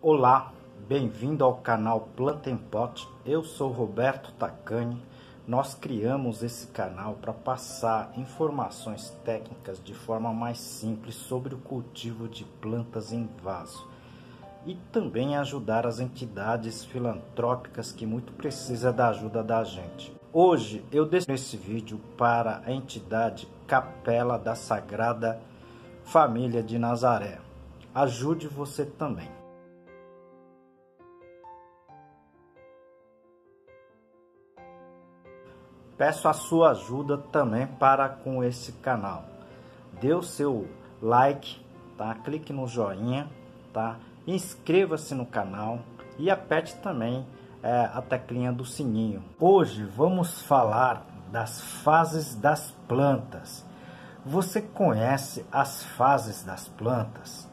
Olá, bem-vindo ao canal Planta em Pot. Eu sou Roberto Tacani. Nós criamos esse canal para passar informações técnicas de forma mais simples sobre o cultivo de plantas em vaso e também ajudar as entidades filantrópicas que muito precisam da ajuda da gente. Hoje eu deixo esse vídeo para a entidade Capela da Sagrada Família de Nazaré. Ajude você também. Peço a sua ajuda também para com esse canal. Dê o seu like, tá? Clique no joinha, tá? Inscreva-se no canal e aperte também é, a teclinha do sininho. Hoje vamos falar das fases das plantas. Você conhece as fases das plantas?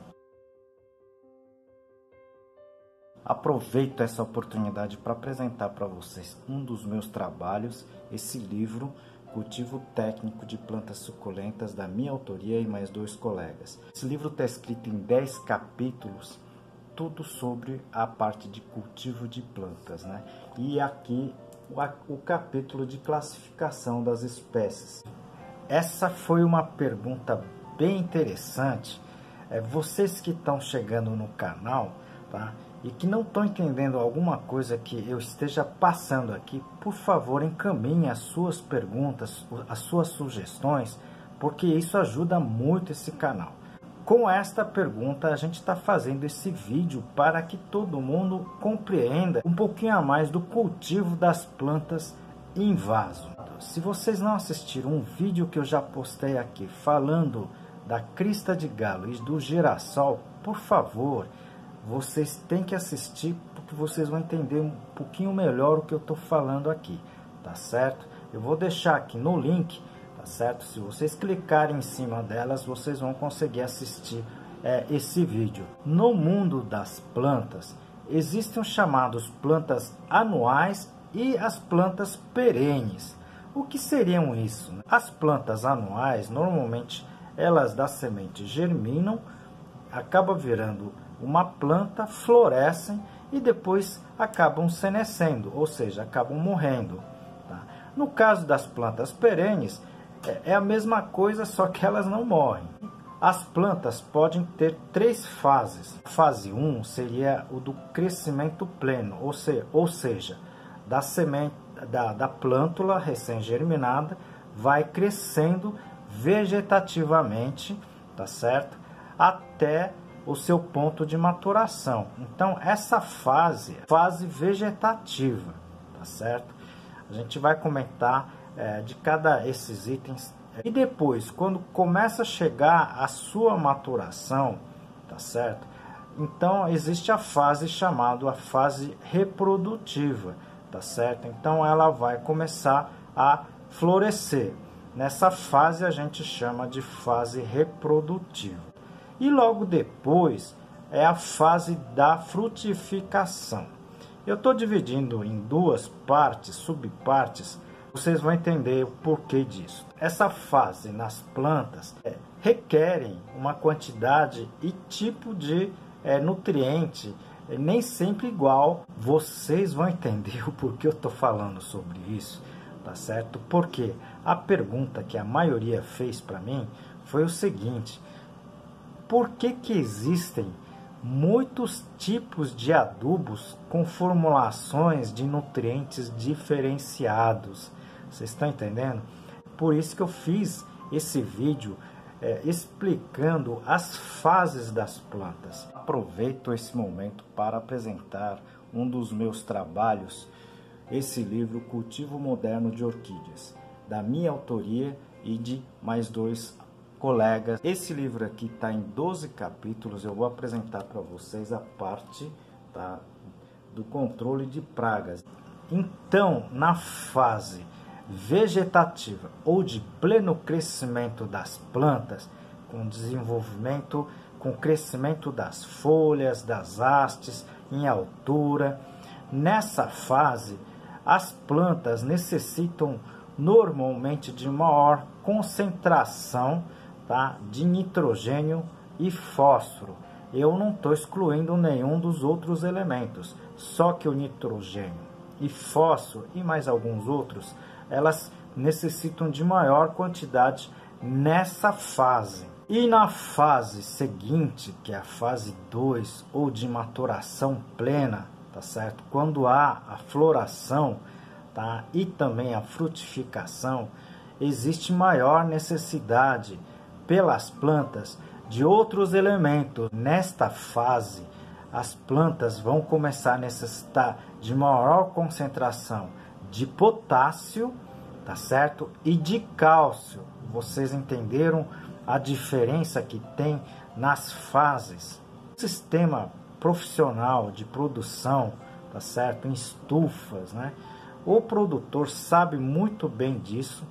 Aproveito essa oportunidade para apresentar para vocês um dos meus trabalhos, esse livro Cultivo Técnico de Plantas Suculentas, da minha autoria e mais dois colegas. Esse livro está escrito em 10 capítulos, tudo sobre a parte de cultivo de plantas. Né? E aqui o, capítulo de classificação das espécies. Essa foi uma pergunta bem interessante. É, vocês que estão chegando no canal, tá? E que não estão entendendo alguma coisa que eu esteja passando aqui, por favor encaminhe as suas perguntas, as suas sugestões, porque isso ajuda muito esse canal. Com esta pergunta, a gente está fazendo esse vídeo para que todo mundo compreenda um pouquinho a mais do cultivo das plantas em vaso. Se vocês não assistiram um vídeo que eu já postei aqui falando da crista de galo e do girassol, por favor, vocês têm que assistir porque vocês vão entender um pouquinho melhor o que eu estou falando aqui, tá certo? Eu vou deixar aqui no link, tá certo? Se vocês clicarem em cima delas, vocês vão conseguir assistir é, esse vídeo. No mundo das plantas, existem os chamados plantas anuais e as plantas perenes. O que seriam isso? As plantas anuais, normalmente, elas da semente germinam, acaba virando uma planta, florescem e depois acabam senescendo, ou seja, acabam morrendo. Tá? No caso das plantas perenes, é, é a mesma coisa, só que elas não morrem. As plantas podem ter três fases. Fase 1 um seria o do crescimento pleno, ou, se, ou seja, da semente da, da plântula recém-germinada vai crescendo vegetativamente, tá certo? Até o seu ponto de maturação. Então, essa fase, fase vegetativa, tá certo? A gente vai comentar é, de cada esses itens. E depois, quando começa a chegar a sua maturação, tá certo? Então, existe a fase chamada a fase reprodutiva, tá certo? Então, ela vai começar a florescer. Nessa fase a gente chama de fase reprodutiva. E logo depois é a fase da frutificação. Eu estou dividindo em duas partes, subpartes, vocês vão entender o porquê disso. Essa fase nas plantas é, requerem uma quantidade e tipo de é, nutriente é, nem sempre igual. Vocês vão entender o porquê eu estou falando sobre isso, tá certo? Porque a pergunta que a maioria fez para mim foi o seguinte: por que, que existem muitos tipos de adubos com formulações de nutrientes diferenciados. Vocês estão entendendo? Por isso que eu fiz esse vídeo é, explicando as fases das plantas. Aproveito esse momento para apresentar um dos meus trabalhos, esse livro Cultivo Moderno de Orquídeas, da minha autoria e de mais dois colegas. Esse livro aqui está em 12 capítulos. Eu vou apresentar para vocês a parte tá, do controle de pragas. Então, na fase vegetativa ou de pleno crescimento das plantas, com desenvolvimento, com crescimento das folhas, das hastes em altura, nessa fase as plantas necessitam normalmente de maior concentração tá? de nitrogênio e fósforo. eu não estou excluindo nenhum dos outros elementos, só que o nitrogênio e fósforo e mais alguns outros, elas necessitam de maior quantidade nessa fase. E na fase seguinte, que é a fase 2 ou de maturação plena, tá certo? Quando há a floração, tá? E também a frutificação, existe maior necessidade pelas plantas de outros elementos. Nesta fase, as plantas vão começar a necessitar de maior concentração de potássio, tá certo? E de cálcio. Vocês entenderam a diferença que tem nas fases? O sistema profissional de produção, tá certo? Em estufas, né? O produtor sabe muito bem disso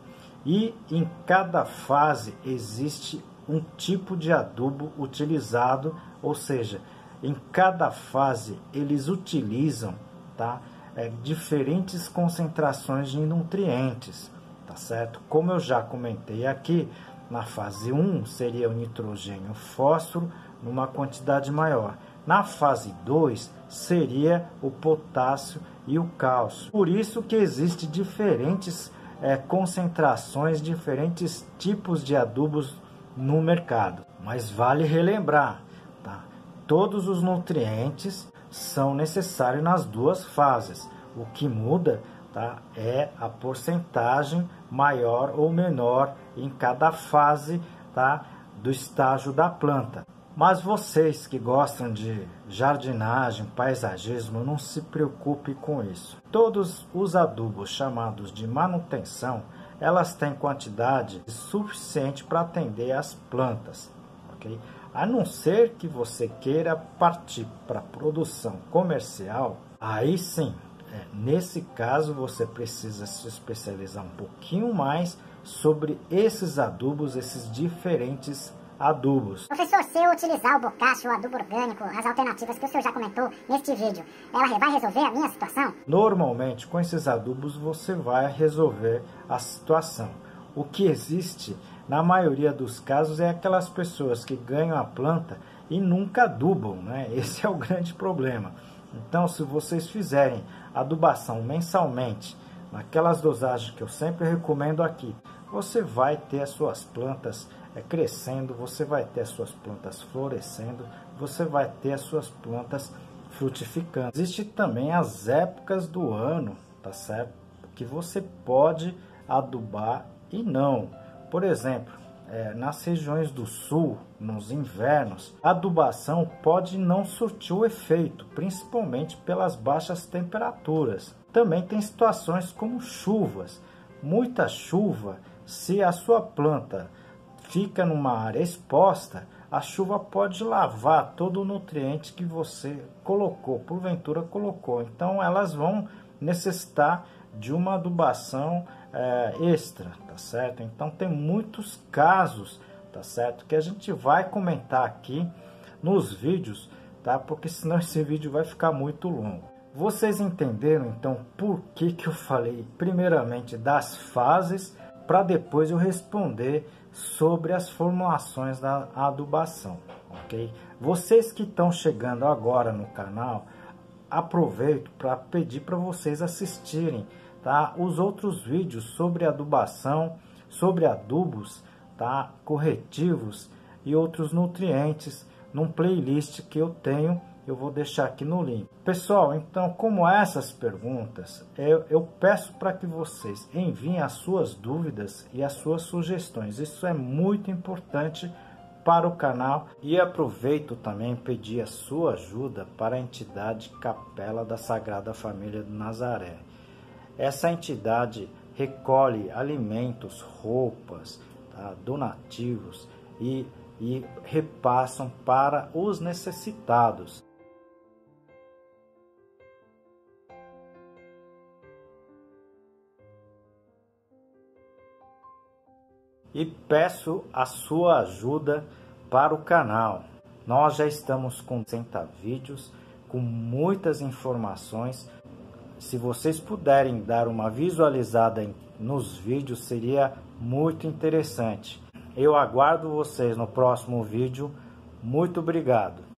e em cada fase existe um tipo de adubo utilizado, ou seja, em cada fase eles utilizam, tá? é, diferentes concentrações de nutrientes, tá certo? Como eu já comentei aqui, na fase 1 seria o nitrogênio o fósforo numa quantidade maior. Na fase 2 seria o potássio e o cálcio. Por isso que existe diferentes é, concentrações, diferentes tipos de adubos no mercado. Mas vale relembrar, tá? Todos os nutrientes são necessários nas duas fases. O que muda tá, é a porcentagem maior ou menor em cada fase tá, do estágio da planta. Mas vocês que gostam de jardinagem, paisagismo, não se preocupe com isso. Todos os adubos chamados de manutenção, elas têm quantidade suficiente para atender as plantas, ok? A não ser que você queira partir para produção comercial, aí sim, é, nesse caso você precisa se especializar um pouquinho mais sobre esses adubos, esses diferentes adubos. Professor, se eu utilizar o bocacho, o adubo orgânico, as alternativas que o senhor já comentou neste vídeo, ela vai resolver a minha situação? Normalmente, com esses adubos, você vai resolver a situação. O que existe na maioria dos casos é aquelas pessoas que ganham a planta e nunca adubam, né? Esse é o grande problema. Então, se vocês fizerem adubação mensalmente, naquelas dosagens que eu sempre recomendo aqui, você vai ter as suas plantas crescendo, você vai ter as suas plantas florescendo, você vai ter as suas plantas frutificando. Existe também as épocas do ano, tá certo? Que você pode adubar e não. Por exemplo, é, nas regiões do sul, nos invernos, a adubação pode não surtir o efeito, principalmente pelas baixas temperaturas. Também tem situações como chuvas. Muita chuva, se a sua planta fica numa área exposta, a chuva pode lavar todo o nutriente que você colocou, porventura colocou. Então elas vão necessitar de uma adubação é, extra, tá certo? Então tem muitos casos, tá certo? Que a gente vai comentar aqui nos vídeos, tá? Porque senão esse vídeo vai ficar muito longo. Vocês entenderam então por que, que eu falei primeiramente das fases para depois eu responder sobre as formulações da adubação, ok? Vocês que estão chegando agora no canal, aproveito para pedir para vocês assistirem tá? Os outros vídeos sobre adubação, sobre adubos, tá? Corretivos e outros nutrientes num playlist que eu tenho, eu vou deixar aqui no link. Pessoal, então, como essas perguntas, eu, eu peço para que vocês enviem as suas dúvidas e as suas sugestões. Isso é muito importante para o canal e aproveito também pedir a sua ajuda para a entidade Capela da Sagrada Família de Nazaré. Essa entidade recolhe alimentos, roupas, tá, donativos e, e repassam para os necessitados. E peço a sua ajuda para o canal. Nós já estamos com 60 vídeos com muitas informações se vocês puderem dar uma visualizada nos vídeos, seria muito interessante. Eu aguardo vocês no próximo vídeo. Muito obrigado.